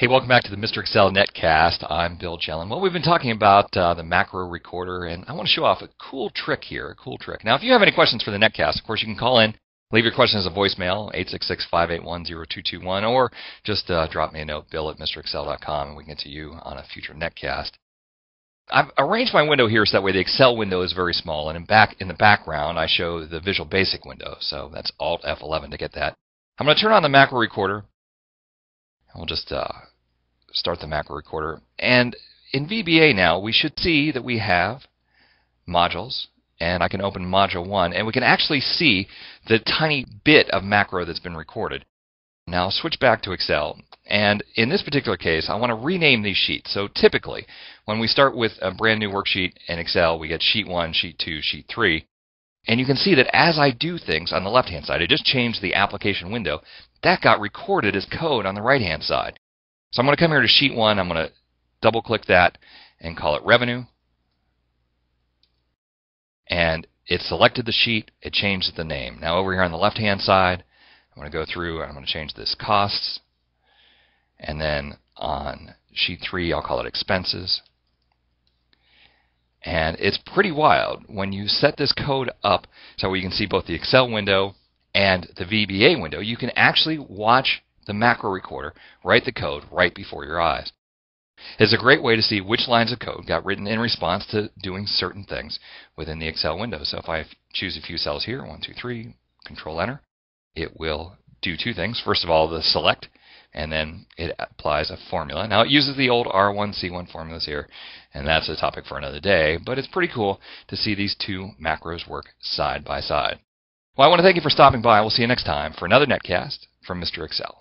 Hey, welcome back to the Mr. Excel Netcast. I'm Bill Jelen. Well, we've been talking about uh, the macro recorder, and I want to show off a cool trick here, a cool trick. Now, if you have any questions for the Netcast, of course, you can call in, leave your question as a voicemail, 866-581-0221, or just uh, drop me a note, bill at mrexcel.com, and we can get to you on a future Netcast. I've arranged my window here so that way the Excel window is very small, and in back in the background, I show the Visual Basic window. So that's Alt F11 to get that. I'm going to turn on the macro recorder. We'll just uh, start the macro recorder. And in VBA now, we should see that we have modules, and I can open module 1, and we can actually see the tiny bit of macro that's been recorded. Now I'll switch back to Excel, and in this particular case, I want to rename these sheets. So typically, when we start with a brand new worksheet in Excel, we get sheet 1, sheet 2, sheet 3. And you can see that as I do things on the left-hand side, I just changed the application window, that got recorded as code on the right-hand side. So I'm going to come here to sheet one. I'm going to double click that and call it revenue. And it selected the sheet. It changed the name. Now over here on the left hand side, I'm going to go through I'm going to change this costs. And then on sheet three, I'll call it expenses. And it's pretty wild when you set this code up so you can see both the Excel window and the VBA window. You can actually watch the macro recorder, write the code right before your eyes. It's a great way to see which lines of code got written in response to doing certain things within the Excel window. So if I choose a few cells here, one, two, three, control enter, it will do two things. First of all, the select, and then it applies a formula. Now it uses the old R1, C1 formulas here, and that's a topic for another day, but it's pretty cool to see these two macros work side by side. Well, I want to thank you for stopping by. We'll see you next time for another netcast from Mr. Excel.